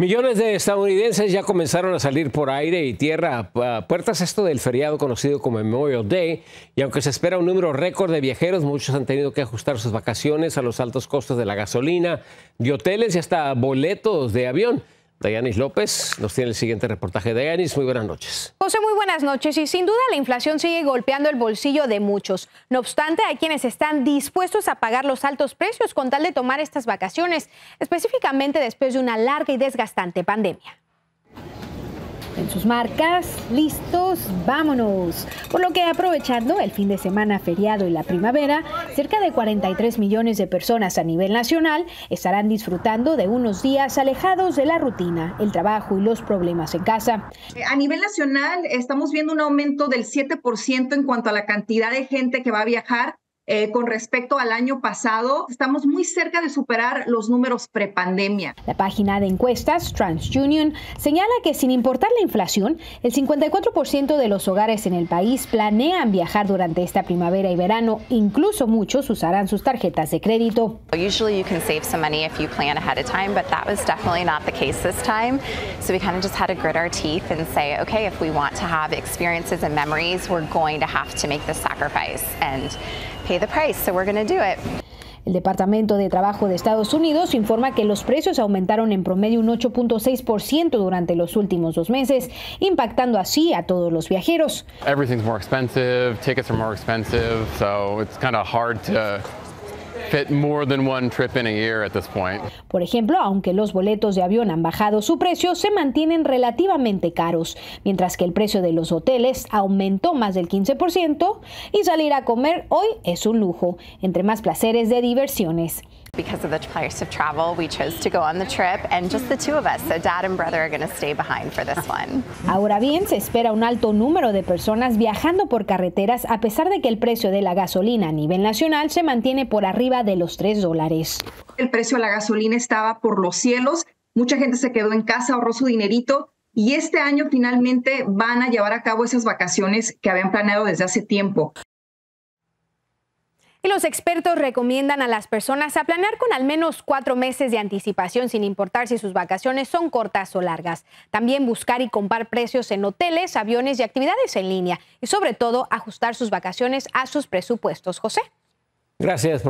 Millones de estadounidenses ya comenzaron a salir por aire y tierra a puertas esto del feriado conocido como Memorial Day y aunque se espera un número récord de viajeros, muchos han tenido que ajustar sus vacaciones a los altos costos de la gasolina, de hoteles y hasta boletos de avión. Dayanis López nos tiene el siguiente reportaje. Dayanis, muy buenas noches. José, muy buenas noches. Y sin duda la inflación sigue golpeando el bolsillo de muchos. No obstante, hay quienes están dispuestos a pagar los altos precios con tal de tomar estas vacaciones, específicamente después de una larga y desgastante pandemia en sus marcas, listos, vámonos. Por lo que aprovechando el fin de semana feriado y la primavera, cerca de 43 millones de personas a nivel nacional estarán disfrutando de unos días alejados de la rutina, el trabajo y los problemas en casa. A nivel nacional estamos viendo un aumento del 7% en cuanto a la cantidad de gente que va a viajar eh, con respecto al año pasado. Estamos muy cerca de superar los números prepandemia. La página de encuestas TransUnion señala que sin importar la inflación, el 54% de los hogares en el país planean viajar durante esta primavera y verano. Incluso muchos usarán sus tarjetas de crédito. Usually you can save some money if you plan ahead of time, but that was definitely not the case this time. So we kind of just had to grit our teeth and say, okay, if we want to have experiences and memories, we're going to have to make this sacrifice. And the price, so we're do it. El Departamento de Trabajo de Estados Unidos informa que los precios aumentaron en promedio un 8.6% durante los últimos dos meses, impactando así a todos los viajeros. Everything's more expensive, tickets are more expensive, so it's kind of hard to por ejemplo, aunque los boletos de avión han bajado su precio, se mantienen relativamente caros, mientras que el precio de los hoteles aumentó más del 15% y salir a comer hoy es un lujo, entre más placeres de diversiones. Because of the price of travel, we chose to go on the trip, and just the two of us, so dad and brother, are going to stay behind for this one. Ahora bien, se espera un alto número de personas viajando por carreteras a pesar de que el precio de la gasolina a nivel nacional se mantiene por arriba de los 3 dólares. El precio de la gasolina estaba por los cielos, mucha gente se quedó en casa, ahorró su dinerito y este año finalmente van a llevar a cabo esas vacaciones que habían planeado desde hace tiempo. Y los expertos recomiendan a las personas a planear con al menos cuatro meses de anticipación sin importar si sus vacaciones son cortas o largas. También buscar y comprar precios en hoteles, aviones y actividades en línea. Y sobre todo ajustar sus vacaciones a sus presupuestos. José. Gracias.